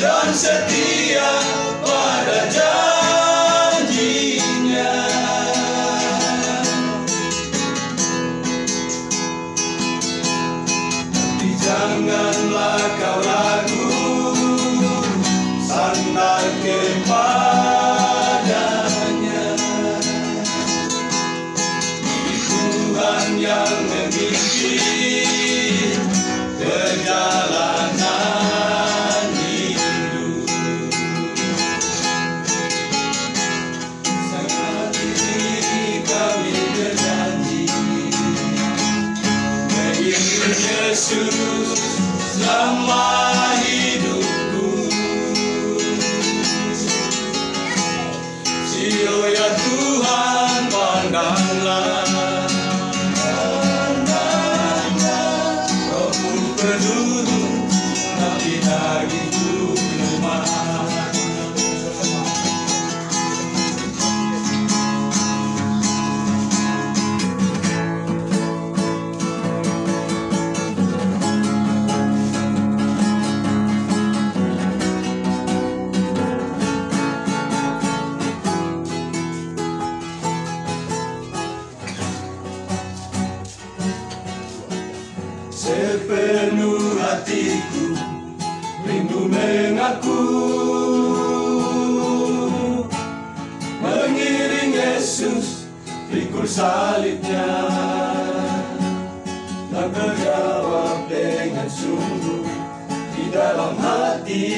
dan setia Yesus selama hidupku. Sio ya Tuhan pandanglah mengaku Mengiring Yesus Pikul salibnya Dan berjawab dengan sungguh Di dalam hati.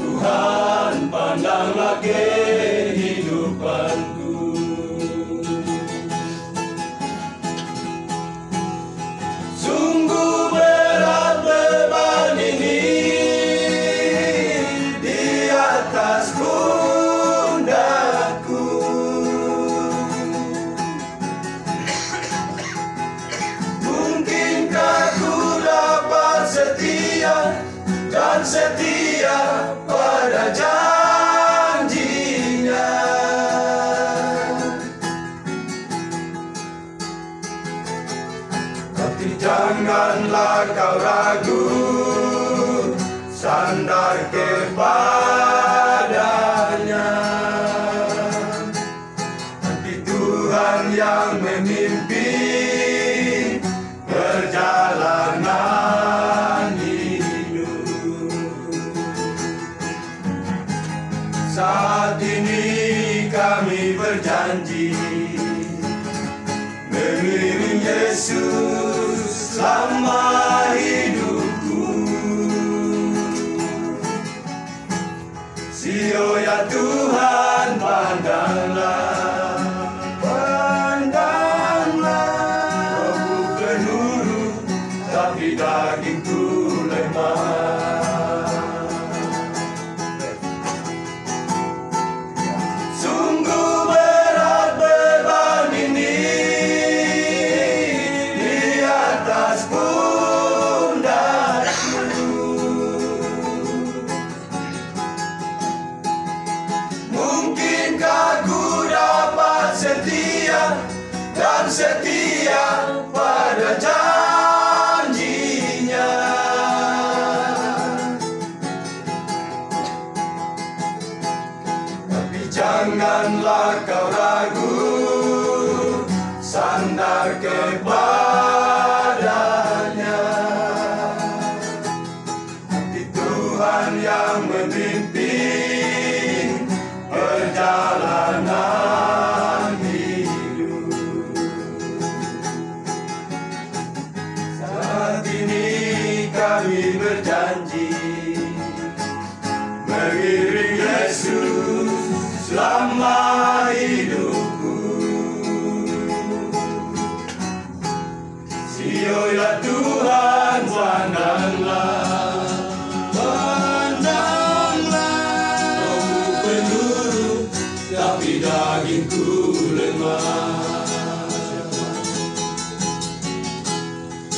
Tuhan pandanglah kehidupanku setia pada janjinya? Tapi janganlah kau ragu Sandar kepadanya Saat ini kami berjanji Mengiring Yesus selama hidupku. Sio ya Tuhan pandanglah Pandanglah. Rohku penurut tapi dagingku lemah dan setia Mengiring Yesus selama hidupku. Sio ya Tuhan pandanglah. Pandanglah. Tapi dagingku lemah.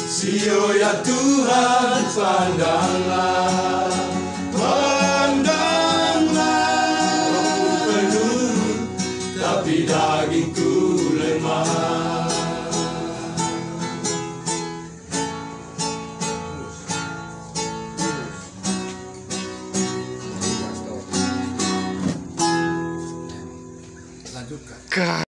Sio ya Tuhan Pandanglah God.